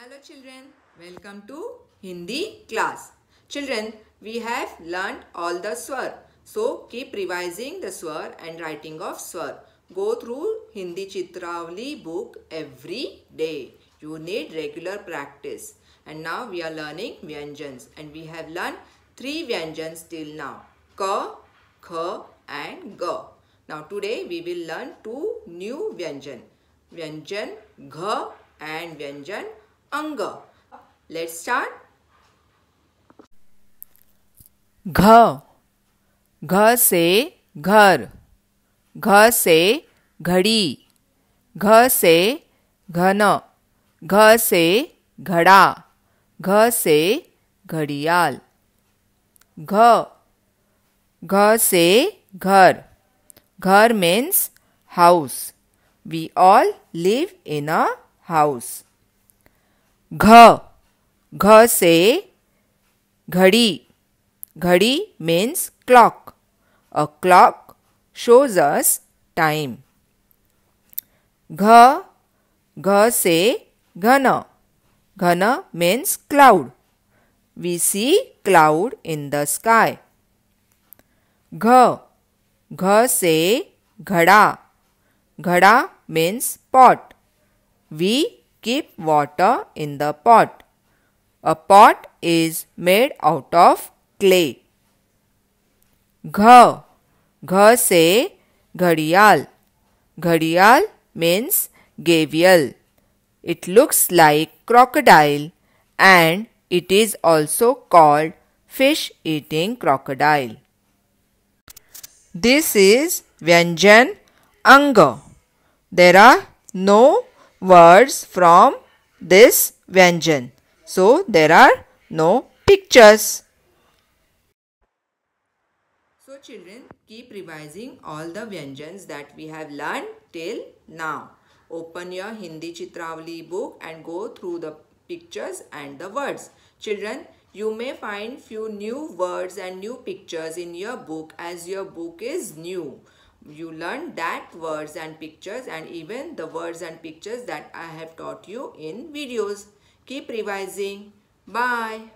Hello children, welcome to Hindi class. Children, we have learned all the swar. So keep revising the swar and writing of swar. Go through Hindi Chitravali book every day. You need regular practice. And now we are learning Vyanjans and we have learned three Vyanjans till now. Ka, Kha and Ga. Now today we will learn two new Vyanjan. Vyanjan Gha and Vyanjan Anga. Let's start. घ। घ से घर। घ से घड़ी। घ से घन। घ से घड़ा। घ से घड़ियाल। घ। घ से घर। Ghar means house we all live in a house घ घ से घड़ी ghadi means clock a clock shows us time घ घ से घन ghan means cloud we see cloud in the sky घ घ से घड़ा ghada means pot we keep water in the pot. A pot is made out of clay. Gh. Gh se ghadiyal. Ghadiyal means gavial. It looks like crocodile and it is also called fish eating crocodile. This is Vyanjan Anga. There are no words from this Vyanjan. So there are no pictures. So children, keep revising all the Vyanjans that we have learned till now. Open your Hindi Chitravali book and go through the pictures and the words. Children, you may find few new words and new pictures in your book as your book is new. You learn that words and pictures and even the words and pictures that I have taught you in videos. Keep revising. Bye.